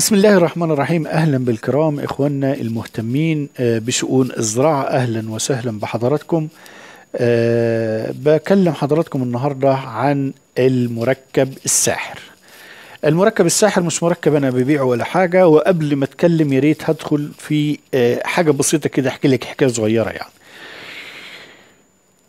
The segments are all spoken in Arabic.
بسم الله الرحمن الرحيم. أهلا بالكرام إخواننا المهتمين آه، بشؤون الزراعة. أهلا وسهلا بحضراتكم. أه بكلم حضراتكم النهارده عن المركب الساحر. المركب الساحر مش مركب أنا ببيعه ولا حاجة وقبل ما أتكلم يا ريت هدخل في أه حاجة بسيطة كده أحكي لك حكاية صغيرة يعني.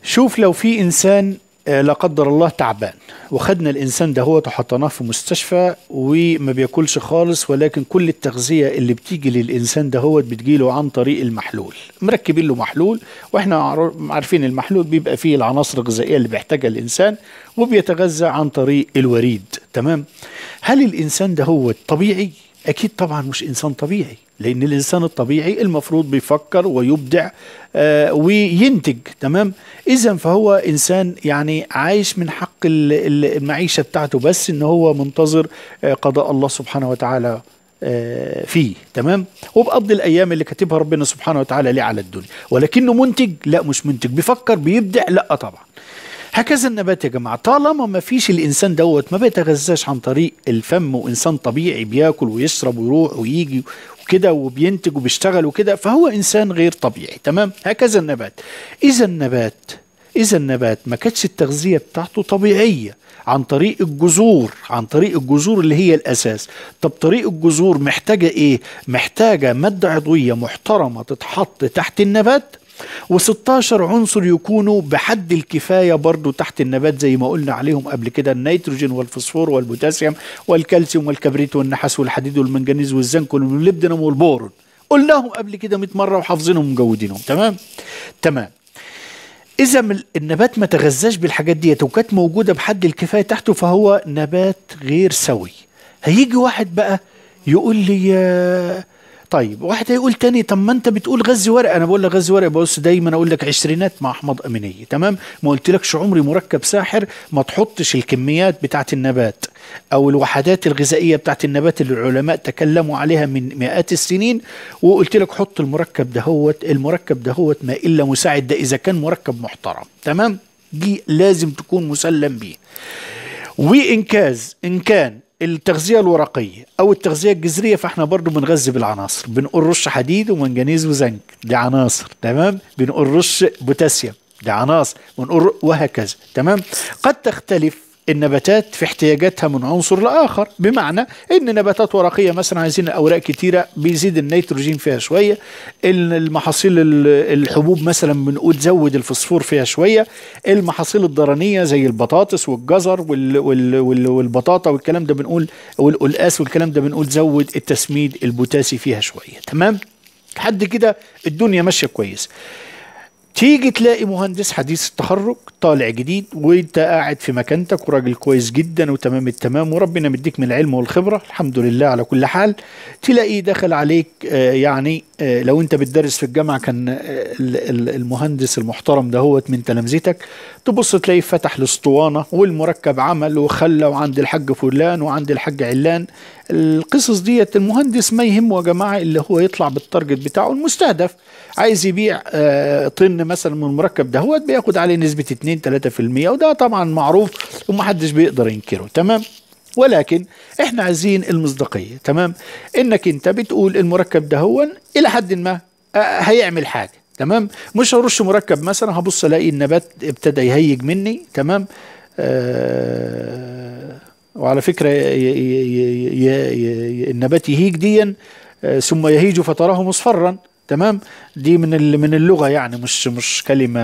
شوف لو في إنسان آه، لا قدر الله تعبان. وخدنا الإنسان ده هو وحطيناه في مستشفى وما بياكلش خالص ولكن كل التغذية اللي بتيجي للإنسان ده هو بتجيله عن طريق المحلول. مركبين له محلول وإحنا عار- عارفين المحلول بيبقى فيه العناصر الغذائية اللي بيحتاجها الإنسان وبيتغذى عن طريق الوريد. تمام؟ هل الإنسان ده هو طبيعي أكيد طبعا مش إنسان طبيعي لأن الإنسان الطبيعي المفروض بيفكر ويبدع آه وينتج تمام؟ اذا فهو إنسان يعني عايش من حق ال- ال- المعيشة بتاعته بس إن هو منتظر آه قضاء الله سبحانه وتعالى آه، فيه تمام؟ وبقضي الأيام اللي كاتبها ربنا سبحانه وتعالى ليه على الدنيا. ولكنه منتج؟ لا مش منتج. بيفكر بيبدع؟ لا طبعا. هكذا النبات يا جماعة. طالما ما فيش الإنسان دوت ما بيتغذاش عن طريق الفم وإنسان طبيعي بياكل ويشرب ويروح ويجي وكده وبينتج وبيشتغل وكده فهو إنسان غير طبيعي. تمام؟ هكذا النبات. إذا النبات إذا النبات ما كانتش التغذية بتاعته طبيعية عن طريق الجذور عن طريق الجذور اللي هي الأساس. طب طريق الجذور محتاجة إيه؟ محتاجة ماده عضوية محترمة تتحط تحت النبات؟ و16 عنصر يكونوا بحد الكفاية برضو تحت النبات زي ما قلنا عليهم قبل كده النيتروجين والفوسفور والبوتاسيوم والكالسيوم والكبريت والنحاس والحديد والمنجنيز والزنك والموليبدينم والبورون. قلناهم قبل كده 100 مرة وحافظينهم ومجودينهم. تمام؟ تمام. من- النبات ما تغذاش بالحاجات ديت وكانت موجودة بحد الكفاية تحته فهو نبات غير سوي. هيجي واحد بقى يقول لي طيب واحد هيقول تاني طب ما انت بتقول غذي ورق أنا بقول لك غذي ورق بص دايما أقول لك عشرينات مع أحمد امينيه تمام؟ ما قلتلكش عمري مركب ساحر ما تحطش الكميات بتاعت النبات أو الوحدات الغذائية بتاعت النبات اللي العلماء تكلموا عليها من مئات السنين. وقلت لك حط المركب دهوت المركب دهوت ما إلا مساعد ده إذا كان مركب محترم تمام؟ دي لازم تكون مسلم بيه. وإنكاز إن كان التغذية الورقية أو التغذية الجذرية فإحنا برضو بنغذي بالعناصر. بنقول رش حديد ومنجنيز وزنك. دي عناصر تمام؟ بنقول رش بوتاسيوم دي عناصر. بنقول وهكذا تمام؟ قد تختلف النباتات في احتياجاتها من عنصر لآخر. بمعنى إن نباتات ورقية مثلا عايزين أوراق كتيرة بيزيد النيتروجين فيها شوية ال- المحاصيل ال- الحبوب مثلا بنقول زود الفوسفور فيها شوية المحاصيل الدرنية زي البطاطس والجزر وال وال وال والبطاطا والكلام ده بنقول والقلقاس والكلام ده بنقول زود التسميد البوتاسي فيها شوية. تمام؟ لحد كده الدنيا ماشية كويس. تيجي تلاقي مهندس حديث التخرج طالع جديد وانت قاعد في مكانتك وراجل كويس جدا وتمام التمام وربنا مديك من العلم والخبرة الحمد لله على كل حال. تلاقيه دخل عليك آه، يعني آه، لو انت بتدرس في الجامعة كان آه، ال- ال- المهندس المحترم دهوت من تلامذتك. تبص تلاقيه فتح الأسطوانة والمركب عمل وخلى وعند الحاج فلان وعند الحاج علان. القصص ديت المهندس ما يهمه يا جماعة اللي هو يطلع بالتارجت بتاعه المستهدف. عايز يبيع آه، مثلا من المركب دهوت بياخد عليه نسبة 2 3% وده طبعا معروف ومحدش بيقدر ينكره تمام؟ ولكن إحنا عايزين المصداقية تمام؟ إنك أنت بتقول المركب ده هو إلى حد ما آه، هيعمل حاجة تمام؟ مش هرش مركب مثلا هبص ألاقي النبات ابتدى يهيج مني تمام؟ آه وعلى ي- ي- ي- ي- النبات يهيج ديا آه، ثم يهيج فتراه مصفرا تمام؟ دي من من اللغة يعني مش مش كلمة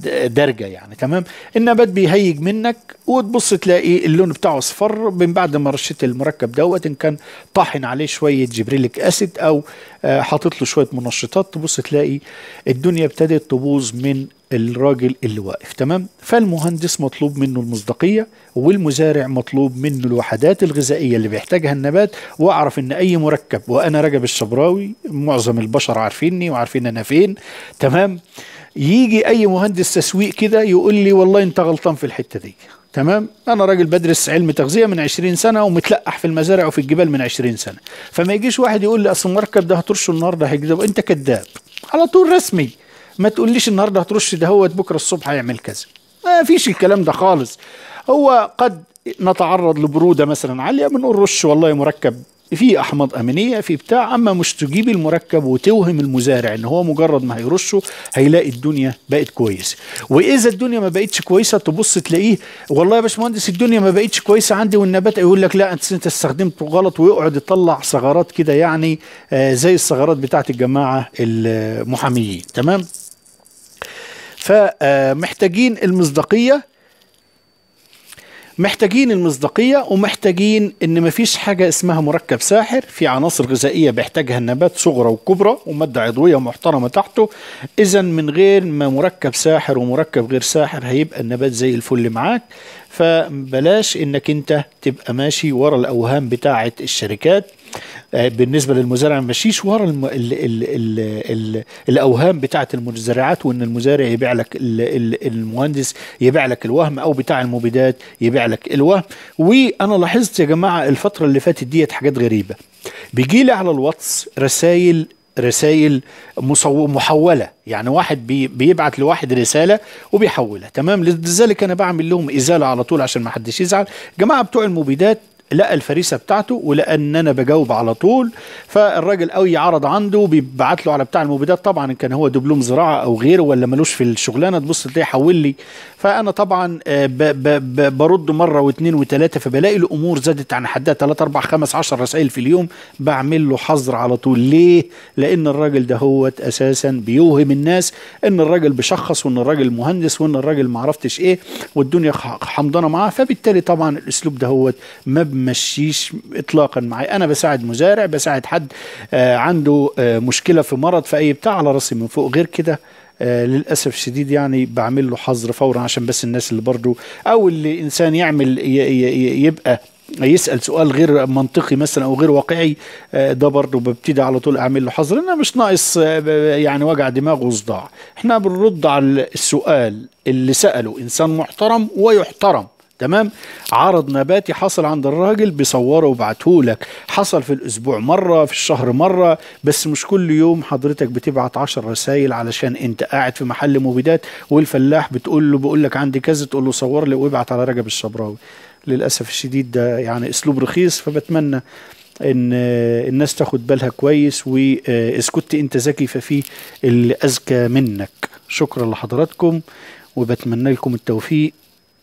د- درجة يعني تمام؟ النبات بيهيج منك وتبص تلاقي اللون بتاعه أصفر. من بعد ما رشيت المركب دوت إن كان طاحن عليه شوية جبريليك أسيد أو آه، حاطط له شوية منشطات تبص تلاقي الدنيا ابتدت تبوظ من الراجل اللي واقف تمام؟ فالمهندس مطلوب منه المصداقية والمزارع مطلوب منه الوحدات الغذائية اللي بيحتاجها النبات. وأعرف إن أي مركب وأنا رجب الشبراوي معظم البشر عارفيني وعارفين أنا فين. تمام؟ يجي أي مهندس تسويق كده يقول لي والله أنت غلطان في الحتة دي. تمام؟ أنا راجل بدرس علم تغذية من 20 سنة ومتلقح في المزارع وفي الجبال من 20 سنة. فما يجيش واحد يقول لي أصل المركب ده هترشه النهارده هيكذب. أنت كذاب. على طول رسمي. ما تقوليش النهارده هترش ده هو بكرة الصبح هيعمل كذا. ما فيش الكلام ده خالص. هو قد نتعرض لبرودة مثلا عالية بنقول رش والله مركب. في احماض أمينية في بتاع أما مش تجيب المركب وتوهم المزارع إن هو مجرد ما هيرشه هيلاقي الدنيا بقت كويسة. وإذا الدنيا ما بقتش كويسة تبص تلاقيه والله يا باشمهندس الدنيا ما بقتش كويسة عندي والنبات يقول لك لا أنت استخدمته غلط ويقعد يطلع ثغرات كده يعني آه زي الثغرات بتاعت الجماعة المحاميين. تمام؟ فمحتاجين المصداقية محتاجين المصداقية ومحتاجين إن مفيش حاجة اسمها مركب ساحر. في عناصر غذائية بيحتاجها النبات صغرى وكبرى ومادة عضوية محترمة تحته. اذا من غير ما مركب ساحر ومركب غير ساحر هيبقى النبات زي الفل معاك. فبلاش إنك أنت تبقى ماشي ورا الأوهام بتاعة الشركات. بالنسبة للمزارع ما مشيش ورا الم... ال... ال... ال... ال... الأوهام بتاعه المزارعات وإن المزارع يبيع لك ال... ال... المهندس يبيع لك الوهم أو بتاع المبيدات يبيع لك الوهم. وأنا لاحظت يا جماعة الفترة اللي فاتت ديت حاجات غريبة. بيجي لي على الواتس رسائل رسائل مصو... محولة. يعني واحد بي... بيبعت لواحد رسالة وبيحولها. تمام؟ لذلك أنا بعمل لهم إزالة على طول عشان ما حدش يزعل. جماعة بتوع المبيدات لقى الفريسة بتاعته ولقى ان أنا بجاوب على طول فالراجل قوي عرض عنده بيبعت له على بتاع المبيدات. طبعا ان كان هو دبلوم زراعة أو غيره ولا ملوش في الشغلانة تبص تلاقيه حول لي. فأنا طبعا ب برد مرة واثنين وثلاثه فبلاقي الأمور زادت عن حدها 3 4 5 10 رسائل في اليوم. بعمل له حظر على طول. ليه؟ لأن الراجل ده هو أساسا بيوهم الناس إن الراجل بيشخص وإن الراجل مهندس وإن الراجل ما عرفتش إيه والدنيا حمضانة معاه. فبالتالي طبعا الأسلوب ده هو ما بمشيش اطلاقا معي. أنا بساعد مزارع بساعد حد آه عنده آه مشكلة في مرض في اي بتاع على راسي من فوق. غير كده آه للأسف الشديد يعني بعمل له حظر فورا عشان بس الناس اللي برضه أو اللي إنسان يعمل يبقى يسأل سؤال غير منطقي مثلا أو غير واقعي ده برضه ببتدي على طول أعمل له حظر. أنا مش ناقص يعني وجع دماغ وصداع. إحنا بنرد على السؤال اللي سأله إنسان محترم ويحترم. تمام؟ عرض نباتي حصل عند الراجل بيصوره وبعته لك حصل في الأسبوع مرة في الشهر مرة بس مش كل يوم حضرتك بتبعت عشر رسائل علشان أنت قاعد في محل مبيدات والفلاح بتقول له بقول لك عندي كذا تقول له صور لي وابعت على رجب الشبراوي. للأسف الشديد ده يعني أسلوب رخيص فبتمنى إن الناس تاخد بالها كويس واذا كنت أنت ذكي ففي اللي أذكى منك. شكرا لحضراتكم وبتمنى لكم التوفيق.